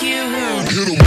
You. Hit 'em